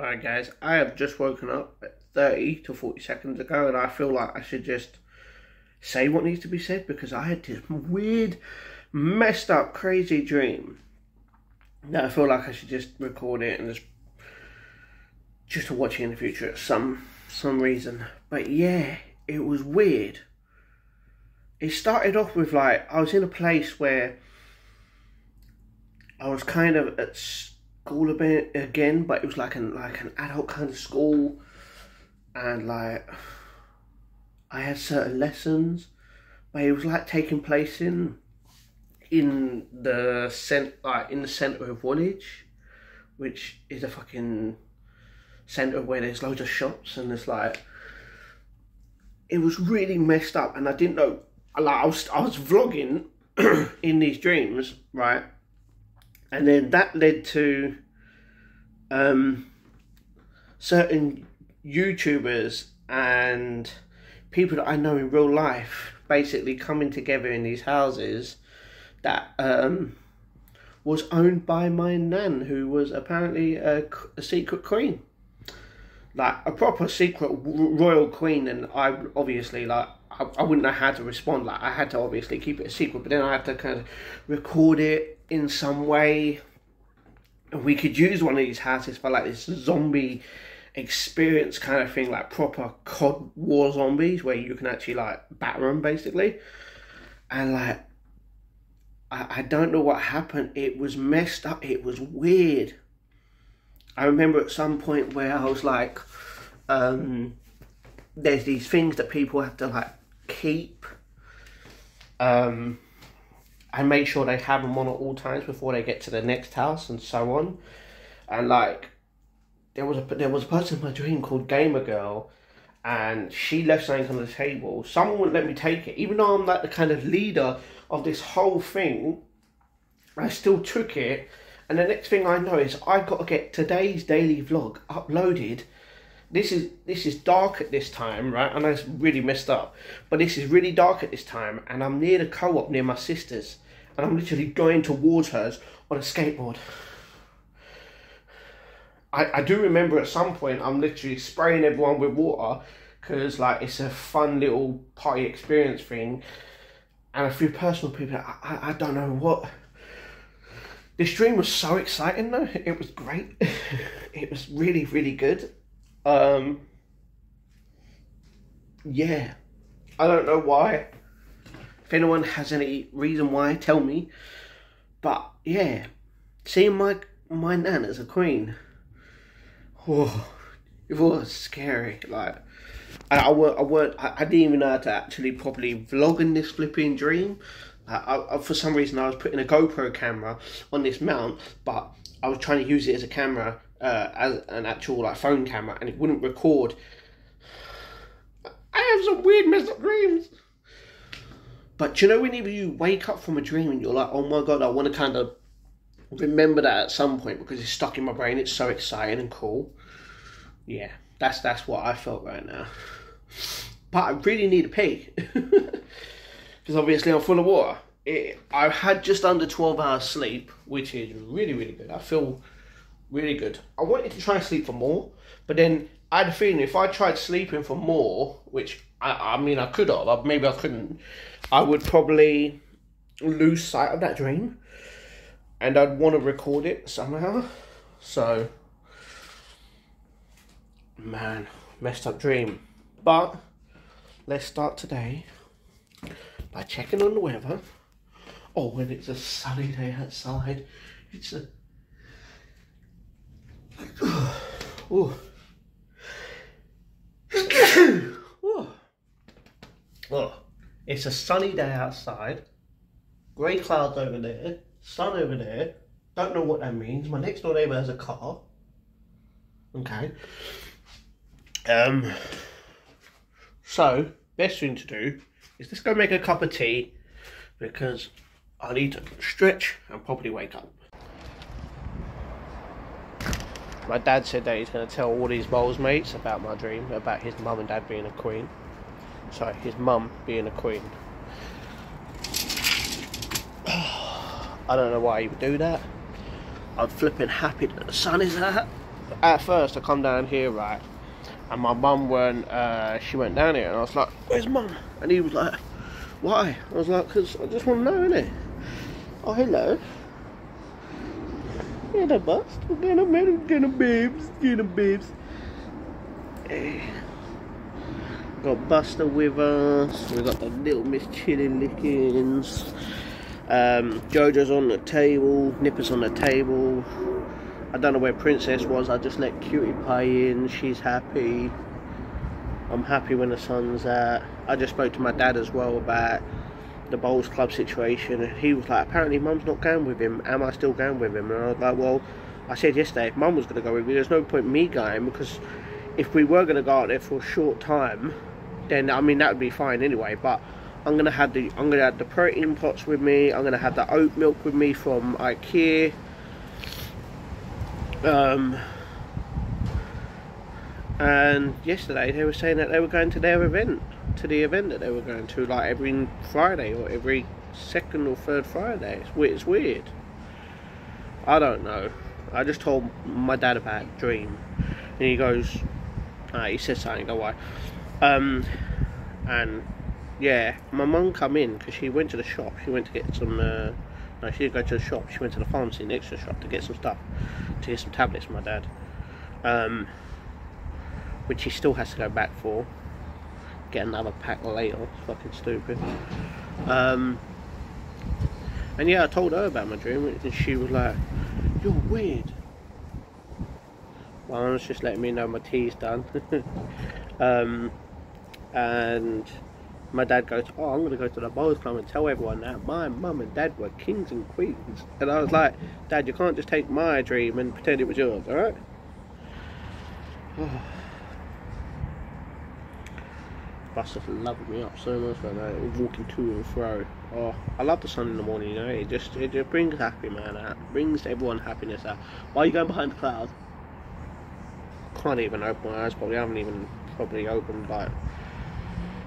Alright guys, I have just woken up 30 to 40 seconds ago and I feel like I should just say what needs to be said because I had this weird, messed up, crazy dream that I feel like I should just record it and just just to watch it in the future at some some reason. But yeah, it was weird. It started off with like I was in a place where I was kind of at school again, but it was like an like an adult kind of school, and like I had certain lessons, but it was like taking place in in the cent like in the center of Woolwich, which is a fucking center where there's loads of shops and there's like it was really messed up, and I didn't know. Like I was I was vlogging in these dreams, right? And then that led to um, certain YouTubers and people that I know in real life basically coming together in these houses that um, was owned by my nan, who was apparently a, a secret queen, like a proper secret royal queen, and I obviously like I, I wouldn't know how to respond. Like I had to obviously keep it a secret, but then I had to kind of record it in some way. We could use one of these houses for like this zombie experience kind of thing, like proper Cold War zombies, where you can actually like batter them basically. And like, I, I don't know what happened. It was messed up. It was weird. I remember at some point where I was like, um, there's these things that people have to like keep. Um, and make sure they have them on at all times before they get to the next house and so on. And like, there was a there was a person in my dream called Gamer Girl, and she left something on the table. Someone wouldn't let me take it, even though I'm like the kind of leader of this whole thing. I still took it, and the next thing I know is I've got to get today's daily vlog uploaded this is this is dark at this time, right? And I really messed up, but this is really dark at this time, and I'm near the co-op near my sister's, and I'm literally going towards hers on a skateboard. I, I do remember at some point I'm literally spraying everyone with water because like it's a fun little party experience thing, and a few personal people. I, I, I don't know what. This dream was so exciting though. It was great. it was really really good um, yeah, I don't know why. If anyone has any reason why, tell me. But yeah, seeing my my nan as a queen, oh, it was scary. Like I, I weren't, I weren't, I, I didn't even know how to actually properly vlog in this flipping dream. I, I, for some reason, I was putting a GoPro camera on this mount, but I was trying to use it as a camera uh, as an actual like phone camera, and it wouldn't record. I have some weird messed up dreams. But you know, whenever you wake up from a dream and you're like, "Oh my god, I want to kind of remember that at some point because it's stuck in my brain. It's so exciting and cool." Yeah, that's that's what I felt right now. But I really need a pee because obviously I'm full of water. It, I've had just under 12 hours sleep, which is really, really good. I feel really good. I wanted to try and sleep for more, but then I had a feeling if I tried sleeping for more, which I, I mean I could have, maybe I couldn't, I would probably lose sight of that dream, and I'd want to record it somehow. So, man, messed up dream. But let's start today by checking on the weather. Oh, when it's a sunny day outside, it's a oh. oh. It's a sunny day outside. Grey clouds over there. Sun over there. Don't know what that means. My next door neighbour has a car. Okay. Um. So, best thing to do is let's go make a cup of tea because I need to stretch and probably wake up. My dad said that he's going to tell all his bowls mates about my dream, about his mum and dad being a queen. Sorry, his mum being a queen. I don't know why he would do that. I'm flipping happy that the sun is out. at first I come down here, right, and my mum went, uh, she went down here, and I was like, "Where's mum?" And he was like, "Why?" I was like, "Cause I just want to know, innit?" Oh, hello. Get a bust. Get a man, get a babes, get a babes. Hey. Got Buster with us. We got the little Miss Chili Lickings. Um, Jojo's on the table. Nipper's on the table. I don't know where Princess was. I just let Cutie Pie in. She's happy. I'm happy when the sun's out. I just spoke to my dad as well about the bowls club situation and he was like apparently mum's not going with him. Am I still going with him? And I was like well I said yesterday if mum was going to go with me there's no point me going because if we were going to go out there for a short time then I mean that would be fine anyway but I'm going to have the I'm going to have the protein pots with me I'm going to have the oat milk with me from Ikea. Um and yesterday they were saying that they were going to their event to the event that they were going to, like every Friday or every second or third Friday. It's weird. I don't know. I just told my dad about Dream, and he goes, uh, he said something. Don't. Um, and yeah, my mum come in because she went to the shop. She went to get some. Uh, no, she didn't go to the shop. She went to the pharmacy next to the shop to get some stuff, to get some tablets for my dad. Um, which he still has to go back for get another pack later. It's fucking stupid. Um, and yeah, I told her about my dream, and she was like, "You're weird." I was just letting me know my tea's done. um, and my dad goes, "Oh, I'm gonna go to the bowls club and tell everyone that my mum and dad were kings and queens." And I was like, "Dad, you can't just take my dream and pretend it was yours, all right?" Buster's loving me up so much right now. Walking to and fro. Oh, I love the sun in the morning. You know, it just it brings happy man out. Brings everyone happiness out. Why are you going behind the cloud? Can't even open my eyes. Probably haven't even probably opened like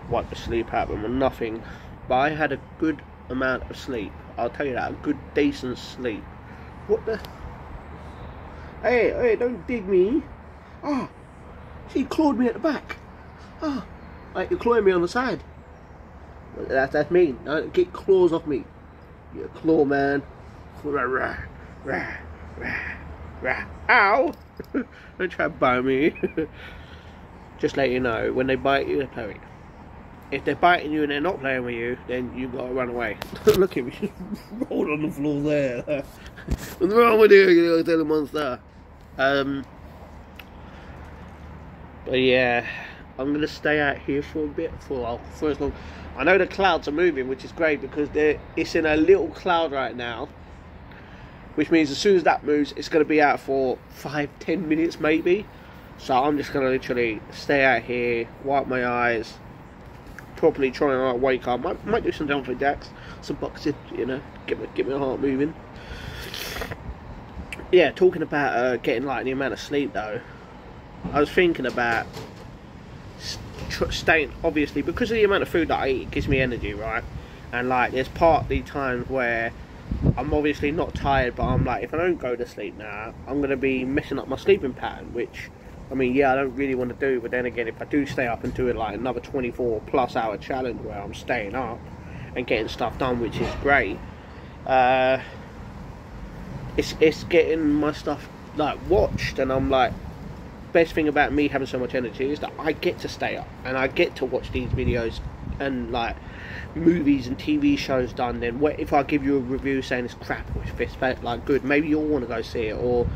wiped the sleep out of them or nothing. But I had a good amount of sleep. I'll tell you that. A good decent sleep. What the? Hey, hey! Don't dig me. Oh, she clawed me at the back. Oh. Like you're clawing me on the side. That, that's me. No, get claws off me. You claw man. Rah, rah, rah, rah, rah. Ow! Don't try to bite me. Just let you know, when they bite you, they play If they're biting you and they're not playing with you, then you've gotta run away. Look at me, rolled on the floor there. What's wrong with you, you little monster? Um, but yeah. I'm going to stay out here for a bit for, for as long. I know the clouds are moving, which is great because it's in a little cloud right now. Which means as soon as that moves, it's going to be out for five, ten minutes maybe. So I'm just going to literally stay out here, wipe my eyes, properly try and like, wake up. Might, might do some jumping jacks, some boxing, you know, get my, get my heart moving. Yeah, talking about uh, getting like the amount of sleep though, I was thinking about staying obviously because of the amount of food that I eat, it gives me energy, right? And like, there's partly times where I'm obviously not tired, but I'm like, if I don't go to sleep now, I'm gonna be messing up my sleeping pattern, which. I mean, yeah, I don't really want to do, but then again, if I do stay up and do it like another 24 plus hour challenge where I'm staying up and getting stuff done, which is great, uh, it's it's getting my stuff like watched, and I'm like, best thing about me having so much energy is that I get to stay up and I get to watch these videos and like movies and TV shows done. Then what if I give you a review saying it's crap or it's like good? Maybe you'll want to go see it, or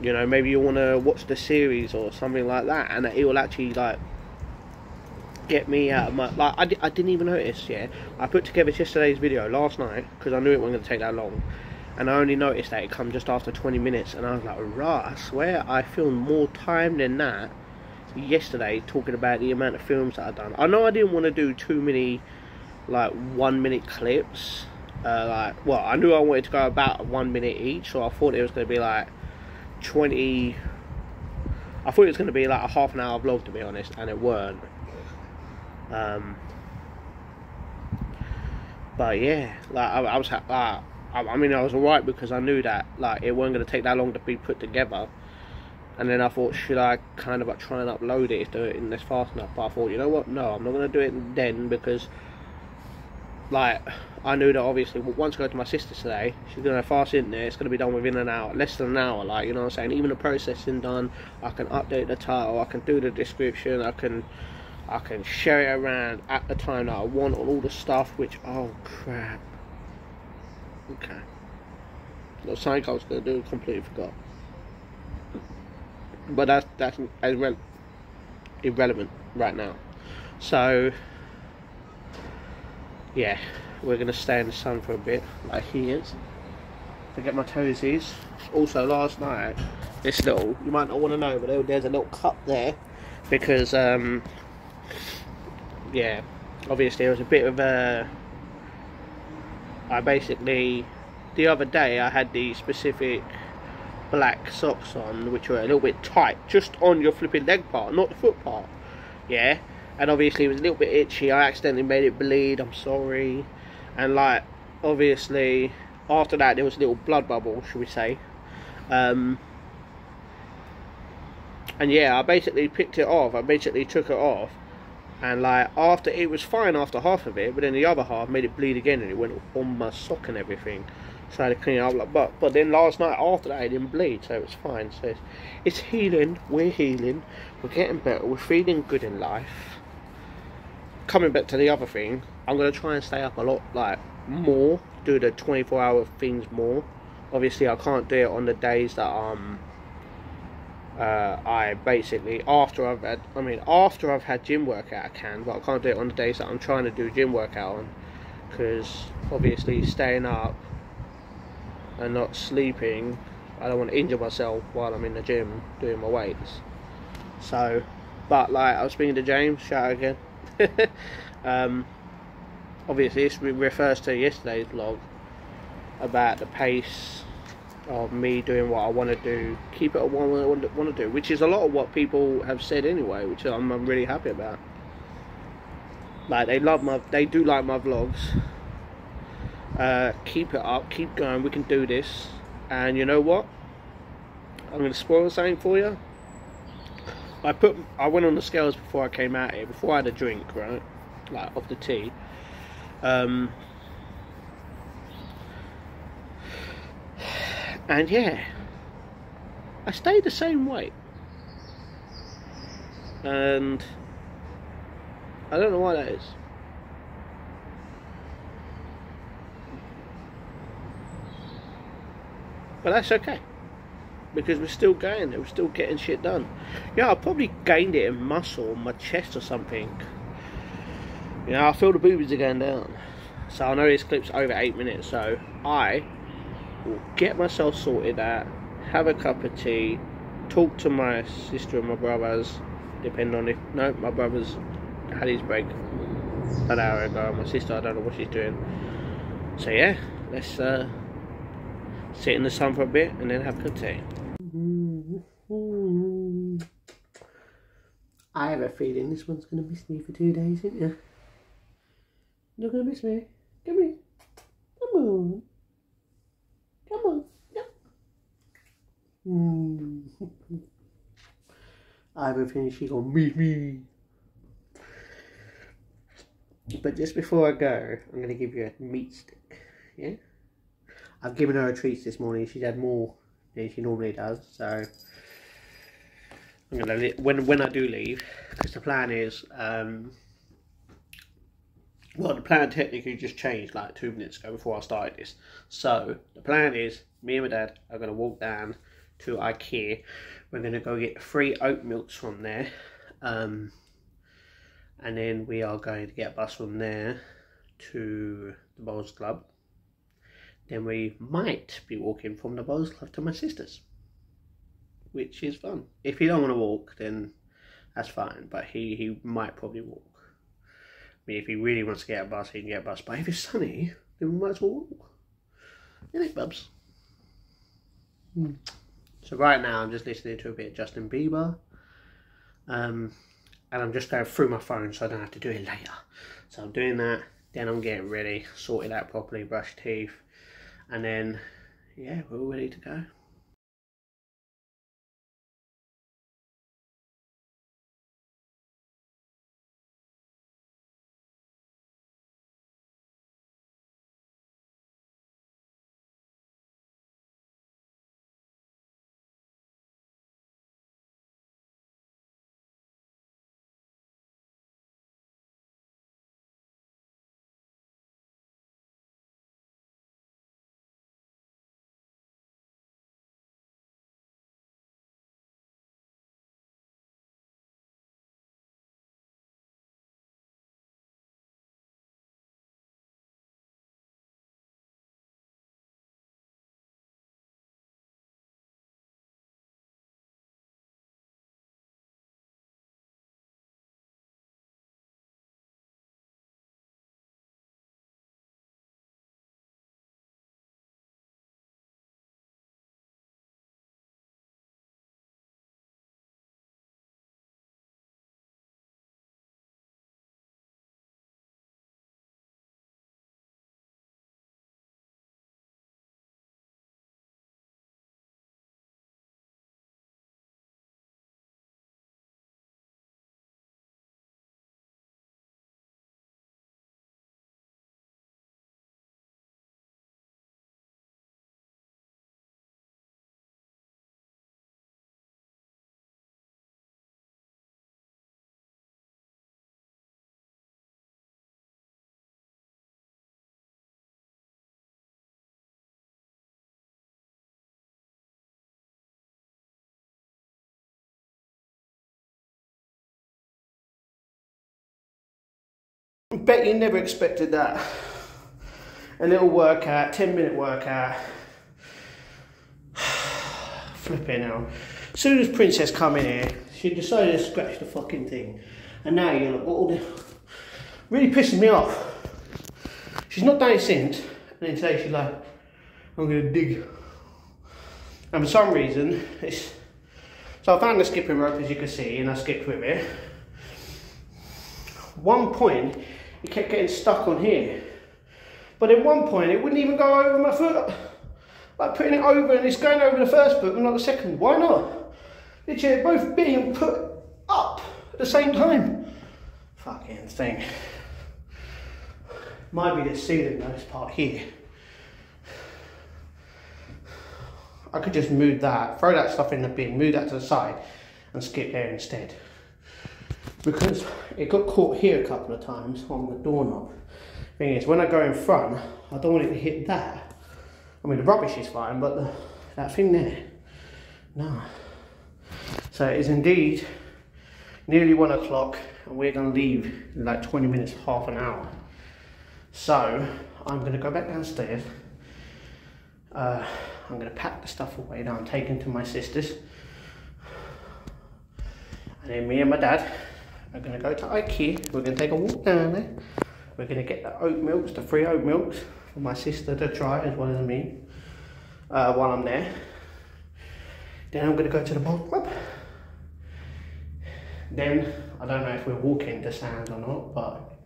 you know maybe you'll want to watch the series or something like that, and it will actually like get me out of my like I, I didn't even notice. Yeah, I put together yesterday's video last night because I knew it wasn't going to take that long and I only noticed that it come just after 20 minutes and I was like right I swear I filmed more time than that yesterday talking about the amount of films that I've done. I know I didn't want to do too many like one minute clips uh, like well I knew I wanted to go about one minute each so I thought it was going to be like 20 I thought it was going to be like a half an hour vlog to be honest and it weren't. Um, but yeah like I, I was like I, I mean, I was alright because I knew that like it wasn't going to take that long to be put together. and then I thought, should I kind of like try and upload it if do it in this fast enough? But I thought, you know what? No, I'm not going to do it then because, like, I knew that obviously once I go to my sister today, she's going to fast in there. It's going to be done within an hour, less than an hour. Like, you know what I'm saying? Even the processing done, I can update the title, I can do the description, I can, I can share it around at the time that I want on all the stuff. Which, oh crap. Okay. That's something I was to do, completely forgot but that's that's irre- irrelevant right now. So yeah, we're gonna stay in the sun for a bit, like he is, to get my toesies. Also, last night, this little you might not want to know, but there's a little cut there because um, yeah, obviously it was a bit of a. I basically the other day I had the specific black socks on, which were a little bit tight, just on your flipping leg part, not the foot part. Yeah, and obviously it was a little bit itchy. I accidentally made it bleed. I'm sorry. And like, obviously, after that there was a little blood bubble, should we say? Um, and yeah, I basically picked it off. I basically took it off, and like after it was fine after half of it, but then the other half made it bleed again, and it went on my sock and everything try to clean it up. But but then last night after that, it didn't bleed, so it's fine. So it's, it's healing. We're healing. We're getting better. We're feeling good in life. Coming back to the other thing, I'm gonna try and stay up a lot, like more, do the 24 hour things more. Obviously, I can't do it on the days that um uh, I basically after I've had I mean after I've had gym workout I can but I can't do it on the days that I'm trying to do gym workout on because obviously staying up and not sleeping, I don't want to injure myself while I'm in the gym doing my weights. So, but like I was speaking to James, shout out again. um, obviously, this refers to yesterday's vlog about the pace of me doing what I want to do, keep it at what I want to do, which is a lot of what people have said anyway, which I'm, I'm really happy about. Like they love my, they do like my vlogs, uh, keep it up, keep going, we can do this. And you know what? I'm to spoil something for you. I put, I went on the scales before I came out here, before I had a drink, right? Like, off the tea. Um, and yeah, I stayed the same weight. And I don't know why that is. But that's okay. Because we're still going we're still getting shit done. Yeah, I probably gained it in muscle my chest or something. You know, I feel the boobies are going down. So I know this clip's over eight minutes, so I get myself sorted out, have a cup of tea, talk to my sister and my brothers, depending on if no, my brother's had his break an hour ago. My sister, I don't know what she's doing. So yeah, let's uh, sit in the sun for a bit, and then have a tea. I have a feeling this one's going to miss me for two days, isn't you? You're to miss me. Come here. Come on. Come on. Mm. I have a feeling she's going to miss me. But just before I go, I'm going to give you a meat stick. Yeah? I've given her a treat this morning. She's had more than she normally does. So I'm gonna when when I do leave, because the plan is, um, well, the plan technically just changed like two minutes ago before I started this. So the plan is, me and my dad are gonna walk down to IKEA. We're gonna go get three oat milks from there. Um, and then we are going to get a bus from there to the Bowls Club then we might be walking from the Bowls Club to my sister's, which is fun. If he don't want to walk, then that's fine, but he, he might probably walk. I mean, if he really wants to get a bus, he can get a bus, but if it's sunny, then we might as well walk. Isn't it, Bubs? Hmm. So right now, I'm just listening to a bit of Justin Bieber. Um, and I'm just going through my phone so I don't have to do it later. So I'm doing that, then I'm getting ready, sorted out properly, brush teeth, and then yeah we're all ready to go Bet you never expected that. A little workout, 10 minute workout. Flipping out. As soon as Princess come in here, she decided to scratch the fucking thing. And now you're like, what all the... Really pissing me off. She's not done it since. And then today she's like, I'm gonna dig. And for some reason, it's... So I found the skipping rope as you can see and I skipped with it. One point, it kept getting stuck on here. But at one point, it wouldn't even go over my foot. Like putting it over and it's going over the first foot, but not the second. Why not? Literally, both being put up at the same time. Fucking thing. Might be the ceiling though, this part here. I could just move that, throw that stuff in the bin, move that to the side and skip there instead. Because it got caught here a couple of times on the doorknob. Thing is, when I go in front, I don't want it to hit that. I mean, the rubbish is fine, but the, that thing there, no. So it is indeed nearly one o'clock and we're gonna leave in like 20 minutes, half an hour. So I'm gonna go back downstairs. Uh, I'm gonna pack the stuff away that I'm taking to my sister's. And then me and my dad are gonna go to Ikea. We're gonna take a walk down there. We're gonna get the oat milks, the free oat milks for my sister to try as well as me uh, while I'm there. Then I'm gonna go to the ball club. Then I don't know if we're walking to Sam's or not, but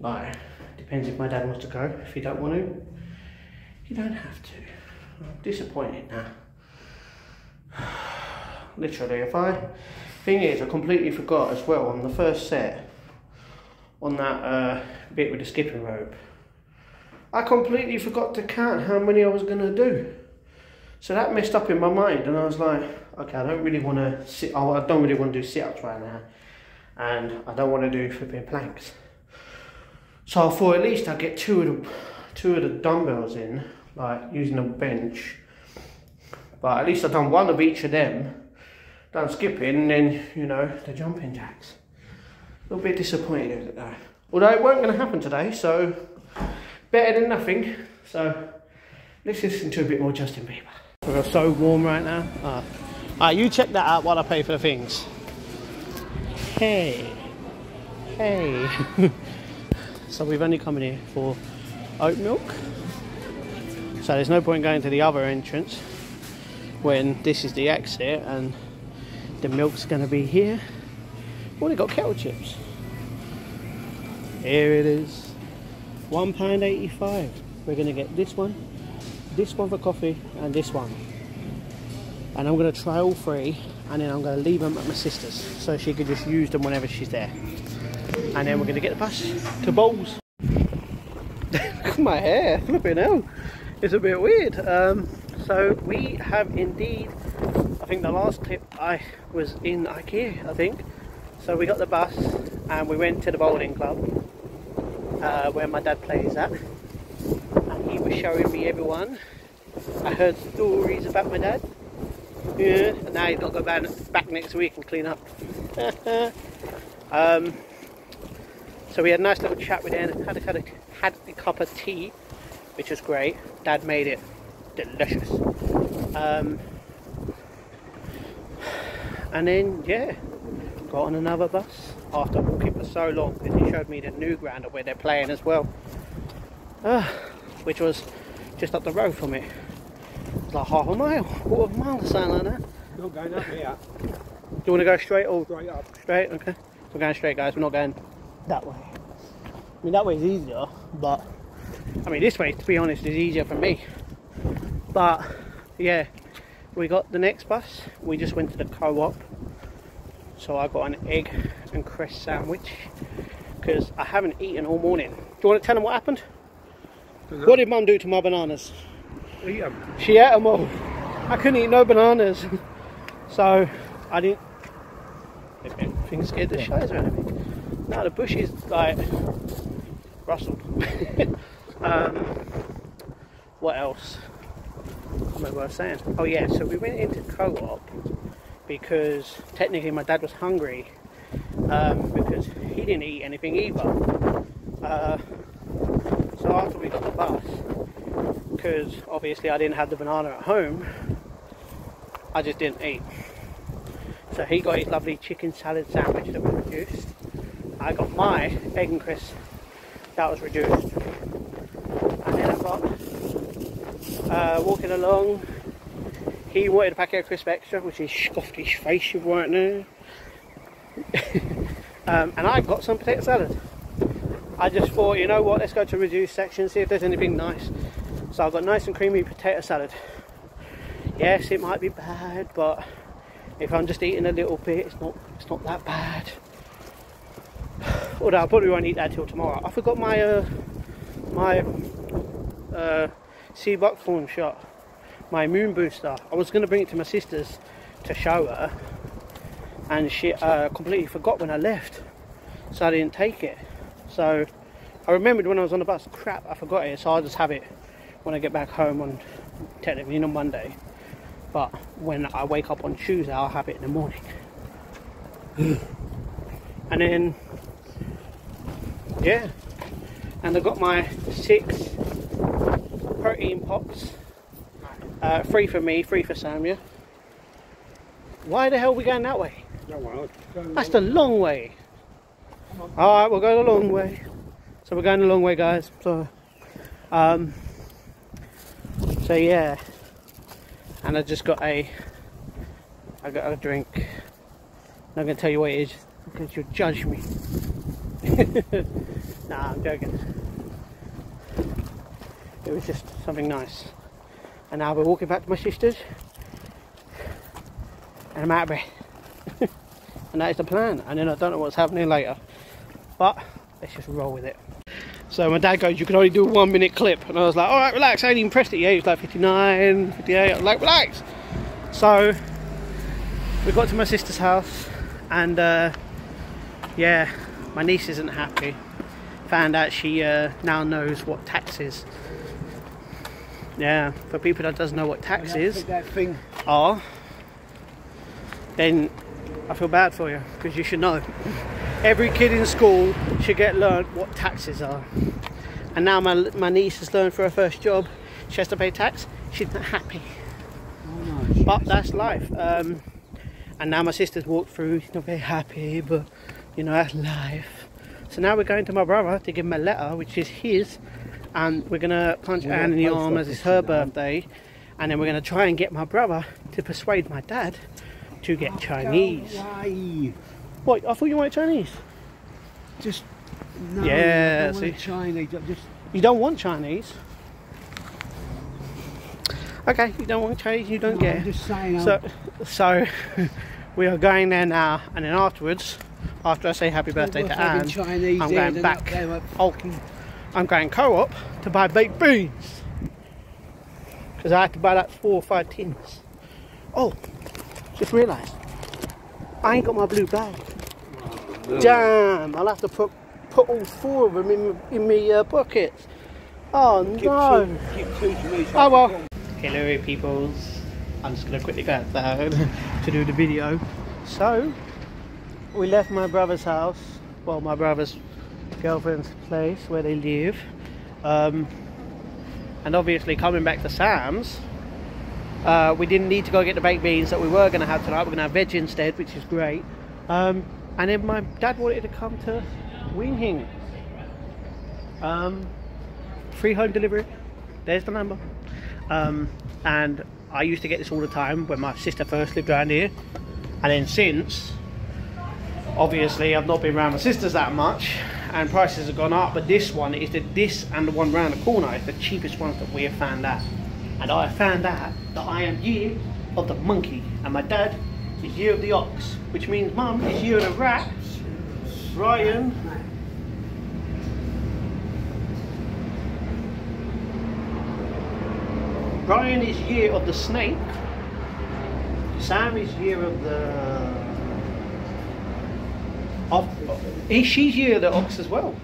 like depends if my dad wants to go. If he don't want to, you don't have to. I'm disappointed now. Literally, if I thing is, I completely forgot as well on the first set on that uh, bit with the skipping rope. I completely forgot to count how many I was gonna do. So that messed up in my mind, and I was like, okay, I don't really want to sit. Oh, I don't really want to do sit-ups right now, and I don't want to do flipping planks. So I thought at least I'd get two of the two of the dumbbells in, like using a bench. But at least I've done one of each of them. Done skipping, and then you know the jumping jacks. A little bit disappointed it though. Although it weren't going to happen today, so better than nothing. So let's listen to a bit more Justin Bieber. We're so warm right now. Alright, you check that out while I pay for the things. Hey. Hey. so we've only come in here for oat milk. So there's no point going to the other entrance when this is the exit and the milk's going to be here. Oh, they got kettle chips. Here it is. £1.85. We're going to get this one, this one for coffee, and this one. And I'm going to try all three, and then I'm going to leave them at my sister's so she can just use them whenever she's there. And then we're going to get the bus to Bowls. Look at my hair, flipping hell. It's a bit weird. Um, so we have indeed, I think the last clip I was in IKEA, I think. So we got the bus and we went to the bowling club uh, where my dad plays at. And he was showing me everyone. I heard stories about my dad. Yeah, and now he's got to go back, next week and clean up. um, so we had a nice little chat with him, had a, had, a, had a cup of tea, which was great. Dad made it delicious. Um, and then, yeah, got on another bus after walking for so long because he showed me the new ground where they're playing as well. Uh, which was just up the road from it. It's like half a mile quarter of a mile or something like that. Not going up here. Do you want to go straight or straight up. straight? Okay. We're going straight guys. We're not going that way. I mean that way is easier but I mean this way to be honest is easier for me. But yeah we got the next bus we just went to the co-op so I got an egg and cress sandwich because I haven't eaten all morning. Do you want to tell them what happened? What did mum do to my bananas? Eat them. She ate them all. I couldn't eat no bananas. So I didn't. Things scared the shit out of me. Now the bush is like rustled. um, what else? What was I saying? Oh yeah, so we went into co-op because technically my dad was hungry um, because he didn't eat anything either. Uh, so after we got the bus, because obviously I didn't have the banana at home, I just didn't eat. So he got his lovely chicken salad sandwich that was reduced. I got my egg and crisp that was reduced. And then I got uh, walking along. He wanted a packet of crisp extra, which is scoffed his face you weren't there. um, and I got some potato salad. I just thought, you know what, let's go to reduced section, see if there's anything nice. So I've got nice and creamy potato salad. Yes, it might be bad, but if I'm just eating a little bit, it's not it's not that bad. Although I probably won't eat that till tomorrow. I forgot my uh, my uh, sea buckthorn shot, my moon booster. I was going to bring it to my sister's to show her, and she uh, completely forgot when I left, so I didn't take it. So I remembered when I was on the bus, crap, I forgot it, so I'll just have it when I get back home on technically on Monday. But when I wake up on Tuesday, I'll have it in the morning. and then, yeah, and I got my six protein pops. Uh, free for me, free for Samia. Why the hell are we going that way? No, well, That's the long way. Alright, we'll go the long way. So we're going the long way, guys. So, um, so yeah. And I just got a, I got a drink. I'm not going to tell you what it is because you'll judge me. nah, I'm joking. It was just something nice. And now we're walking back to my sister's. And I'm out of breath. and that is the plan. And then I don't know what's happening later. But let's just roll with it. So my dad goes, you can only do a one minute clip. And I was like, all right, relax. I ain't even pressed it yet. He was like 59, 58. I was like, relax. So we got to my sister's house and uh, yeah, my niece isn't happy. Found out she uh, now knows what tax is. Yeah, for people that doesn't know what tax is that thing. are, then I feel bad for you because you should know. Every kid in school should get learned what taxes are. And now my, my niece has learned for her first job, she has to pay tax. She's not happy. Oh, no, But that's life. Um, and now my sister's walked through, she's not very happy, but you know, that's life. So now we're going to my brother to give him a letter, which is his, and we're gonna punch Anne in the arm as it's her birthday, and then we're gonna try and get my brother to persuade my dad to get Chinese. What? I thought you wanted Chinese. Just no. Yeah, I don't want see. Chinese. Just You don't want Chinese. Okay, you don't want Chinese, you don't no, get I'm just saying. So, so we are going there now, and then afterwards, after I say happy birthday to Anne, Chinese I'm going back. They're not fucking- I'm going co-op to buy baked beans because I had to buy like four or five tins. Oh, just realised I ain't got my blue bag. Damn, I'll have to put put all four of them in in me uh, pockets. Oh Keep no. two- keep two to me, so Oh well. Hello peoples. I'm just gonna quickly go out outside to do the video. So we left my brother's house, well my brother's girlfriend's place where they live. Um, and obviously coming back to Sam's, uh, we didn't need to go get the baked beans that we were gonna have tonight. We're gonna have veg instead, which is great. Um, and then my dad wanted to come to Winging. Um, free home delivery. There's the number. Um, and I used to get this all the time when my sister first lived around here, and then since, obviously, I've not been around my sisters that much, and prices have gone up. But this one is the this and the one round the corner is the cheapest ones that we have found out. And I have found out that I am year of the monkey, and my dad is year of the ox, which means mum is year of the rat. Ryan Brian is year of the snake. Sam is year of the. Of, eh, she's year of the ox as well.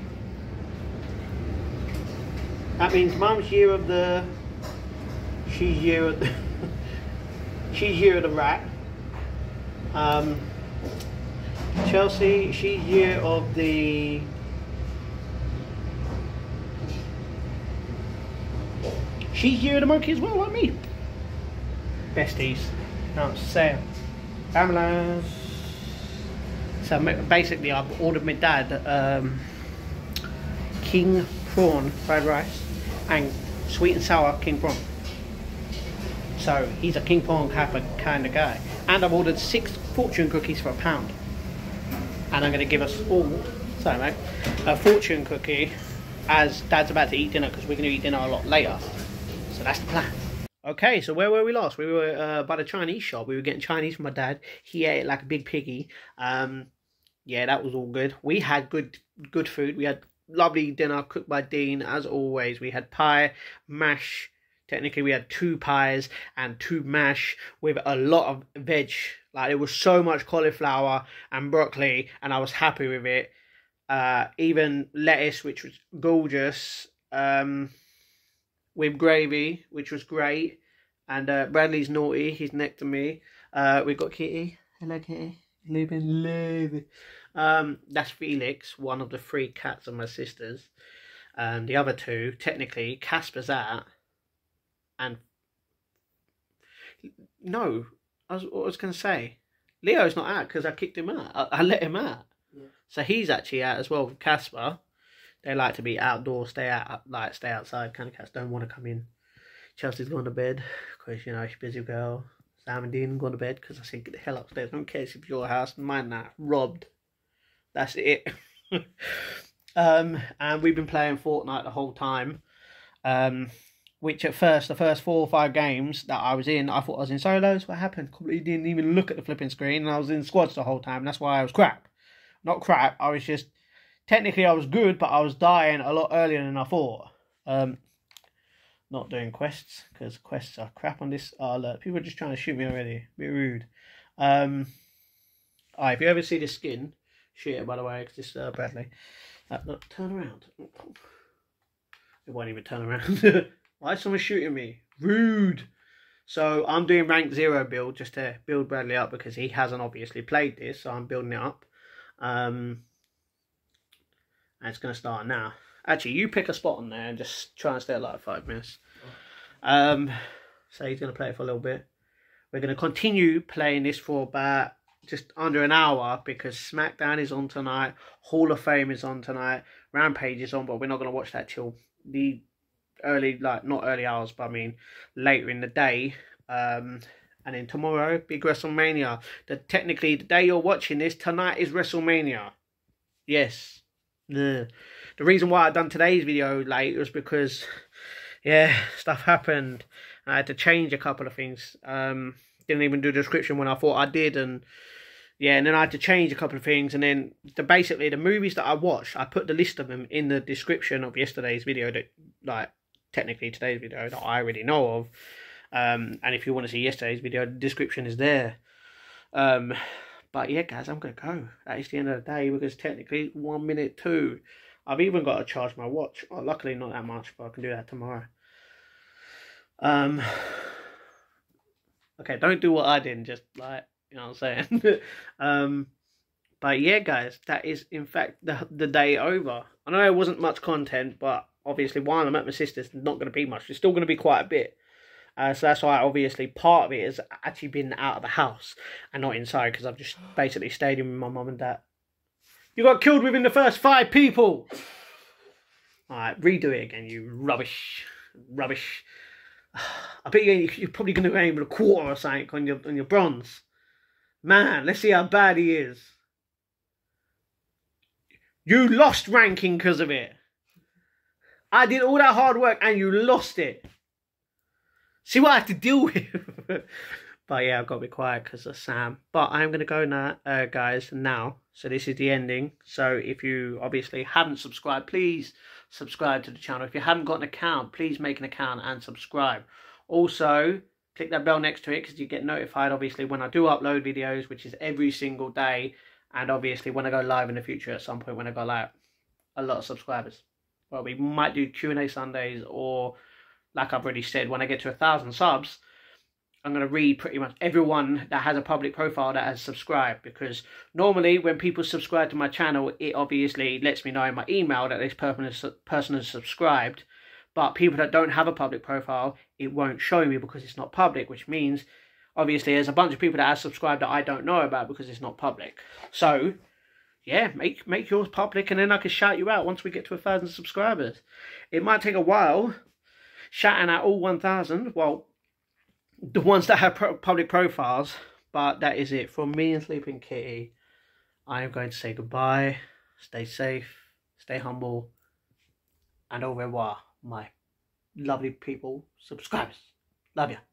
That means Mum's year of the. She's year of the. she's year of the rat. Um, Chelsea, she's year of the. She's year of the monkey as well, like me. Besties. No, I'm saying. So basically, I've ordered my dad um, king prawn fried rice and sweet and sour king prawn. So he's a king prawn kind of guy. And I've ordered six fortune cookies for a pound. And I'm going to give us all, sorry mate, a fortune cookie as dad's about to eat dinner because we're going to eat dinner a lot later. So that's the plan. Okay, so where were we last? We were uh, by the Chinese shop. We were getting Chinese from my dad. He ate it like a big piggy. Um, yeah, that was all good. We had good good food. We had lovely dinner cooked by Dean as always. We had pie, mash. Technically, we had two pies and two mash with a lot of veg. Like it was so much cauliflower and broccoli, and I was happy with it. Uh, even lettuce, which was gorgeous. Um, with gravy, which was great. And uh, Bradley's naughty. He's next to me. Uh, we've got Kitty. Hello, Kitty. Living, living. Um, that's Felix, one of the three cats of my sisters. Um, the other two, technically, Casper's out. And no, I was, what I was going to say. Leo's not out because I kicked him out. I, I let him out. Yeah. So he's actually out as well with Casper. They like to be outdoors, stay out, like stay outside. Kind of cats don't want to come in. Chelsea's gone to bed because you know she's a busy girl. Sam and Dean gone to bed because I said get the hell upstairs. I don't care if it's your house, mine now. Robbed. That's it. um, and we've been playing Fortnite the whole time. Um, which at first, the first four or five games that I was in, I thought I was in solos. What happened? Completely didn't even look at the flipping screen, and I was in squads the whole time. That's why I was crap. Not crap. I was just technically I was good, but I was dying a lot earlier than I thought. Um, not doing quests because quests are crap on this. Oh look, people are just trying to shoot me already. Bit rude. Um, alright, if you ever see this skin, shoot it by the way, it's uh, Bradley. Uh, look, turn around. It won't even turn around. Why is someone shooting me? Rude. So I'm doing rank zero build just to build Bradley up because he hasn't obviously played this, so I'm building it up. Um, and it's going to start now. Actually, you pick a spot on there and just try and stay alive five minutes. Um, so he's going to play it for a little bit. We're going to continue playing this for about just under an hour because SmackDown is on tonight, Hall of Fame is on tonight, Rampage is on, but we're not going to watch that till the early, like not early hours, but I mean later in the day. Um, and then tomorrow, big WrestleMania. The technically the day you're watching this tonight is WrestleMania. Yes. The the reason why I done today's video late was because yeah, stuff happened. I had to change a couple of things. Um, didn't even do the description when I thought I did, and yeah, and then I had to change a couple of things, and then the basically the movies that I watched, I put the list of them in the description of yesterday's video. That like technically today's video that I already know of. Um, and if you want to see yesterday's video, the description is there. Um, but yeah, guys, I'm gonna go. That is the end of the day because technically one minute two. I've even got to charge my watch. Oh, luckily not that much, but I can do that tomorrow. Um. Okay, don't do what I did. Just like you know what I'm saying. um. But yeah, guys, that is in fact the the day over. I know it wasn't much content, but obviously while I'm at my sister's, not going to be much. It's still going to be quite a bit. Uh, so that's why obviously part of it has actually been out of the house and not inside because I've just basically stayed in with my mum and dad. You got killed within the first five people. Alright, redo it again, you rubbish. Rubbish. I bet you, you're probably going to aim with a quarter or something on your, on your bronze. Man, let's see how bad he is. You lost ranking because of it. I did all that hard work and you lost it. See what I have to deal with. but yeah, I've got to be quiet because of Sam. But I'm going to go now, uh, guys, now. So this is the ending. So if you obviously haven't subscribed, please subscribe to the channel. If you haven't got an account, please make an account and subscribe. Also, click that bell next to it because you get notified, obviously, when I do upload videos, which is every single day. And obviously, when I go live in the future at some point, when I go live, a lot of subscribers. Well, we might do Q&A Sundays or, like I've already said, when I get to a thousand subs, I'm going to read pretty much everyone that has a public profile that has subscribed because normally when people subscribe to my channel, it obviously lets me know in my email that this person has subscribed. But people that don't have a public profile, it won't show me because it's not public, which means obviously there's a bunch of people that have subscribed that I don't know about because it's not public. So yeah, make make yours public and then I can shout you out once we get to a thousand subscribers. It might take a while shouting out all 1,000. Well, the ones that have pro public profiles. But that is it from me and Sleeping Kitty. I am going to say goodbye. Stay safe, stay humble, and au revoir, my lovely people, subscribers. Love you.